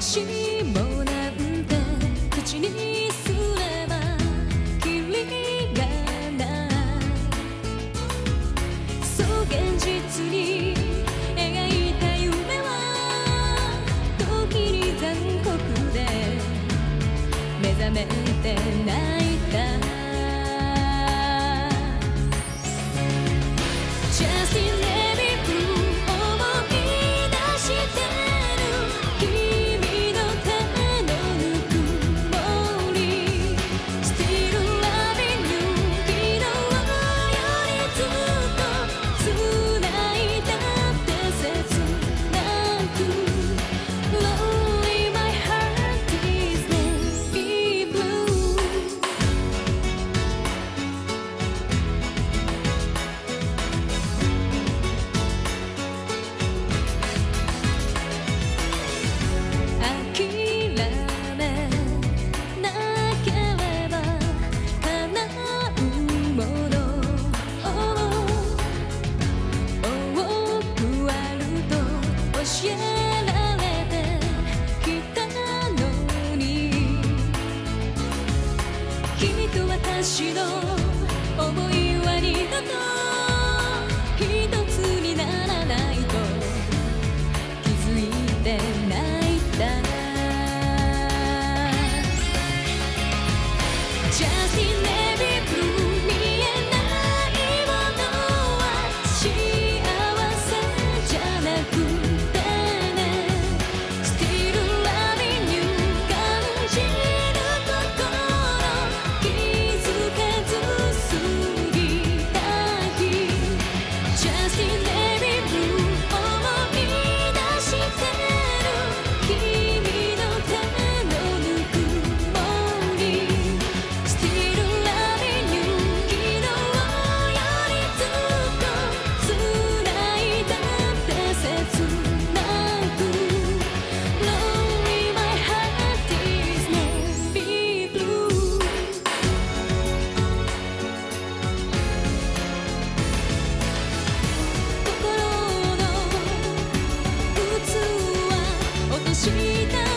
しもなんて口にすれば君がないそう現実に描いた夢は時に残酷で目覚めてないした